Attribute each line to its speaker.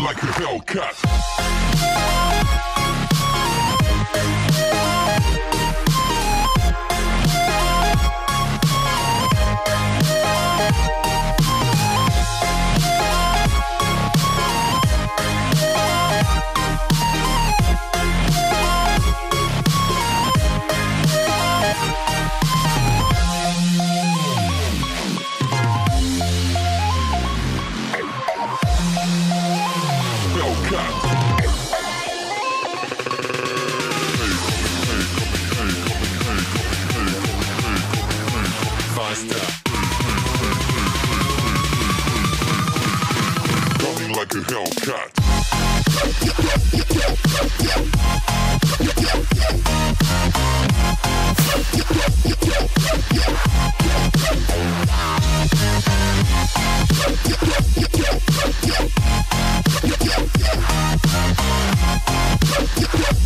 Speaker 1: like a Hellcat. Like a Hellcat.
Speaker 2: Yeah.